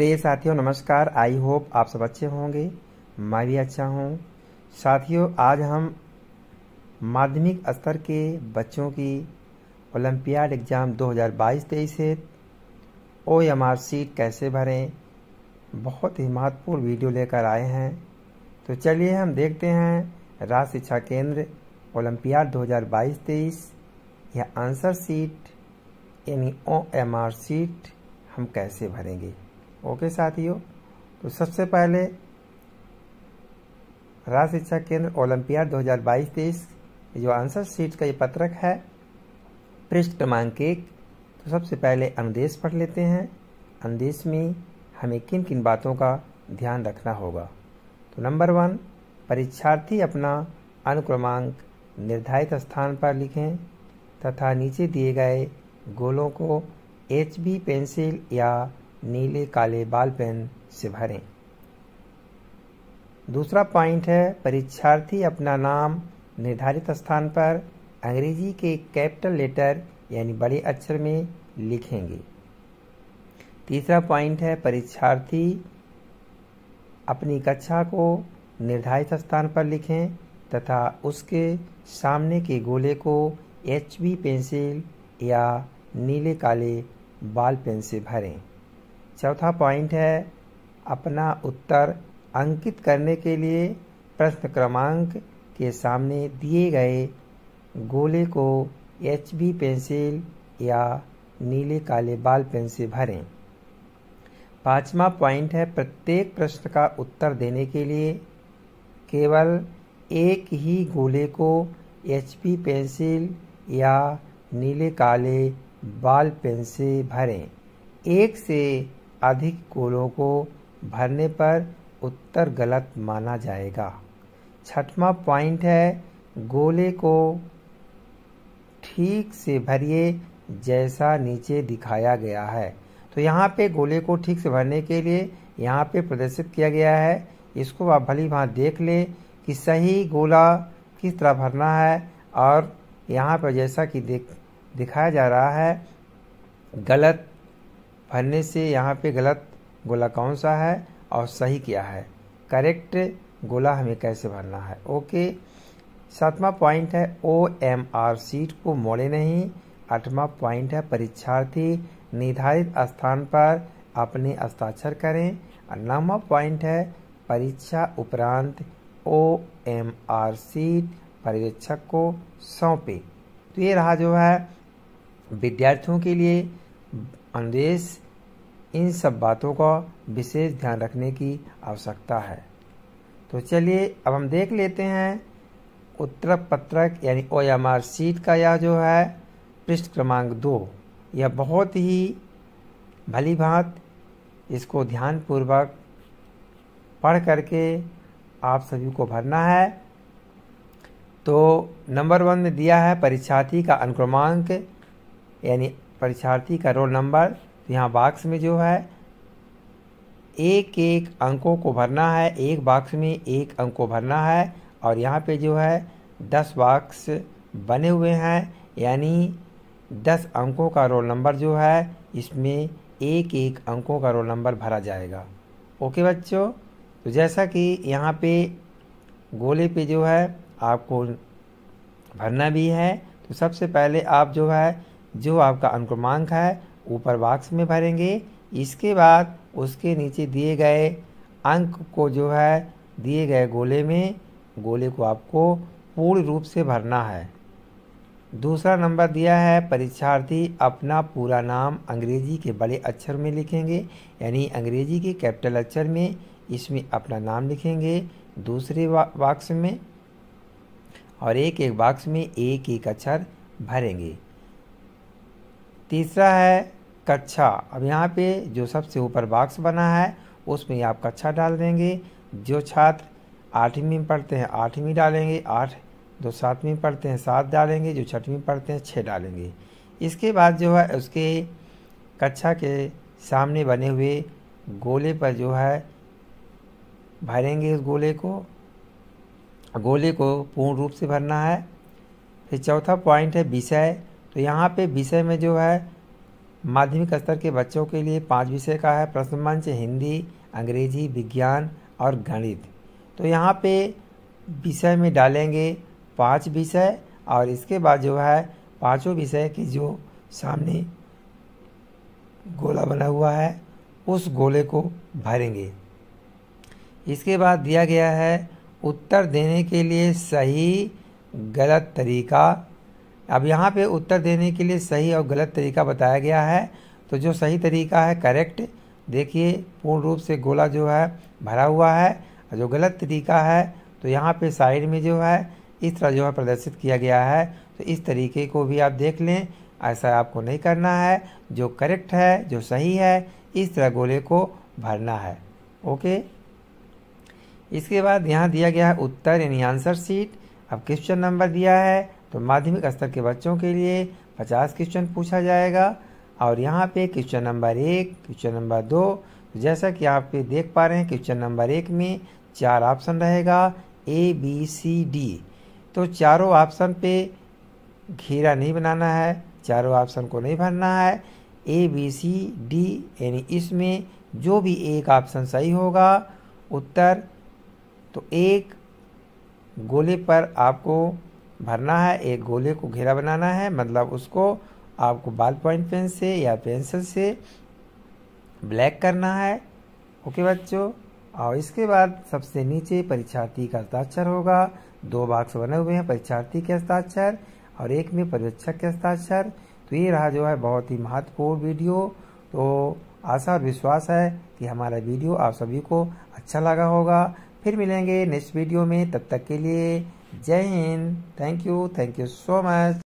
प्रिय साथियों, नमस्कार। आई होप आप सब अच्छे होंगे। मैं भी अच्छा हूँ। साथियों, आज हम माध्यमिक स्तर के बच्चों की ओलंपियाड एग्ज़ाम 2022-23 से ओ एम आर सीट कैसे भरें? बहुत ही महत्वपूर्ण वीडियो लेकर आए हैं। तो चलिए हम देखते हैं राज्य शिक्षा केंद्र ओलंपियाड 2022-23 या आंसर सीट यानी ओ एम आर सीट हम कैसे भरेंगे? ओके साथियों तो सबसे पहले राज्य शिक्षा केंद्र ओलंपियाड 2022-23 जो आंसर सीट का ये पत्रक है, पृष्ठ क्रमांक एक तो सबसे पहले अनुदेश पढ़ लेते हैं। अनुदेश में हमें किन किन बातों का ध्यान रखना होगा? तो नंबर वन, परीक्षार्थी अपना अनुक्रमांक निर्धारित स्थान पर लिखें तथा नीचे दिए गए गोलों को एच बी पेंसिल या नीले काले बाल पेन से भरें। दूसरा पॉइंट है, परीक्षार्थी अपना नाम निर्धारित स्थान पर अंग्रेज़ी के कैपिटल लेटर यानी बड़े अक्षर में लिखेंगे। तीसरा पॉइंट है, परीक्षार्थी अपनी कक्षा को निर्धारित स्थान पर लिखें तथा उसके सामने के गोले को एच बी पेंसिल या नीले काले बाल पेन से भरें। चौथा पॉइंट है, अपना उत्तर अंकित करने के लिए प्रश्न क्रमांक के सामने दिए गए गोले को एच बी पेंसिल या नीले काले बाल पेन से भरें। पांचवा पॉइंट है, प्रत्येक प्रश्न का उत्तर देने के लिए केवल एक ही गोले को एच बी पेंसिल या नीले काले बाल पेन से भरें। एक से अधिक गोलों को भरने पर उत्तर गलत माना जाएगा। छठवा पॉइंट है, गोले को ठीक से भरिए जैसा नीचे दिखाया गया है। तो यहाँ पे गोले को ठीक से भरने के लिए यहाँ पे प्रदर्शित किया गया है। इसको आप भली भांत देख ले कि सही गोला किस तरह भरना है और यहाँ पर जैसा कि देख, दिखाया जा रहा है, गलत भरने से यहाँ पे गलत गोला कौन सा है और सही क्या है? करेक्ट गोला हमें कैसे भरना है? ओके सातवां पॉइंट है ओ एम आर सीट को मोड़े नहीं। आठवां पॉइंट है परीक्षार्थी। निर्धारित स्थान पर अपने हस्ताक्षर करें। और नौवा पॉइंट है परीक्षा उपरांत ओ एम आर सीट पर्यवेक्षक को सौंपे। तो ये रहा जो है विद्यार्थियों के लिए अनुदेश इन सब बातों का विशेष ध्यान रखने की आवश्यकता है। तो चलिए, अब हम देख लेते हैं उत्तर पत्रक यानी ओ एम आर सीट का यह जो है पृष्ठ क्रमांक दो। यह बहुत ही भली भांत, इसको ध्यानपूर्वक पढ़ करके आप सभी को भरना है। तो नंबर वन में दिया है परीक्षार्थी का अनुक्रमांक यानी परीक्षार्थी का रोल नंबर तो यहाँ बॉक्स में जो है, एक एक अंकों को भरना है, एक बॉक्स में एक अंक को भरना है, और यहाँ पे जो है, दस बॉक्स बने हुए हैं, यानी दस अंकों का रोल नंबर जो है, इसमें एक एक अंकों का रोल नंबर भरा जाएगा। ओके बच्चों तो जैसा कि यहाँ पे गोले पे जो है, आपको भरना भी है तो सबसे पहले आप जो है जो आपका अनुक्रमांक है, ऊपर बॉक्स में भरेंगे। इसके बाद उसके नीचे दिए गए अंक को जो है, दिए गए गोले में, गोले को आपको पूर्ण रूप से भरना है। दूसरा नंबर दिया है, परीक्षार्थी अपना पूरा नाम अंग्रेज़ी के बड़े अक्षर में लिखेंगे, यानी अंग्रेज़ी के कैपिटल अक्षर में इसमें अपना नाम लिखेंगे दूसरे बॉक्स में और एक एक बॉक्स में एक एक अक्षर भरेंगे। तीसरा है कक्षा अब यहाँ पे जो सबसे ऊपर बॉक्स बना है, उसमें आप कक्षा डाल देंगे। जो छात्र आठवीं में पढ़ते हैं, आठवीं डालेंगे, आठ जो सातवीं पढ़ते हैं, सात डालेंगे, जो छठवीं पढ़ते हैं छः डालेंगे। इसके बाद जो है, उसके कक्षा के सामने बने हुए गोले पर जो है, भरेंगे उस गोले को। गोले को पूर्ण रूप से भरना है। फिर चौथा पॉइंट है विषय। तो यहाँ पे विषय में जो है, माध्यमिक स्तर के बच्चों के लिए पाँच विषय का है प्रश्न मंच हिंदी, अंग्रेज़ी, विज्ञान और गणित। तो यहाँ पे विषय में डालेंगे पाँच विषय और इसके बाद जो है, पाँचों विषय की जो सामने गोला बना हुआ है, उस गोले को भरेंगे। इसके बाद दिया गया है, उत्तर देने के लिए सही, गलत तरीका अब यहाँ पे उत्तर देने के लिए सही और गलत तरीका बताया गया है। तो जो सही तरीका है करेक्ट देखिए, पूर्ण रूप से गोला जो है, भरा हुआ है। और जो गलत तरीका है तो यहाँ पे साइड में जो है, इस तरह जो है प्रदर्शित किया गया है। तो इस तरीके को भी आप देख लें, ऐसा आपको नहीं करना है। जो करेक्ट है, जो सही है, इस तरह गोले को भरना है। ओके? इसके बाद यहाँ दिया गया है उत्तर, यानी आंसर सीट अब क्वेश्चन नंबर दिया है। तो माध्यमिक स्तर के बच्चों के लिए पचास क्वेश्चन पूछा जाएगा। और यहाँ पे क्वेश्चन नंबर एक, क्वेश्चन नंबर दो, जैसा कि आप पे देख पा रहे हैं, क्वेश्चन नंबर एक में चार ऑप्शन रहेगा ए बी सी डी तो चारों ऑप्शन पे घेरा नहीं बनाना है, चारों ऑप्शन को नहीं भरना है। ए बी सी डी यानी इसमें जो भी एक ऑप्शन सही होगा, उत्तर तो एक गोले पर आपको भरना है, एक गोले को घेरा बनाना है मतलब उसको आपको बाल पॉइंट पेन से या पेंसिल से ब्लैक करना है। ओके बच्चों? और इसके बाद सबसे नीचे परीक्षार्थी का हस्ताक्षर होगा। दो बाक्स बने हुए हैं, परीक्षार्थी के हस्ताक्षर और एक में पर्यवेक्षक के हस्ताक्षर। तो ये रहा जो है बहुत ही महत्वपूर्ण वीडियो। तो आशा और विश्वास है कि हमारा वीडियो आप सभी को अच्छा लगा होगा। फिर मिलेंगे नेक्स्ट वीडियो में, तब तक के लिए Jane, Thank you. Thank you so much.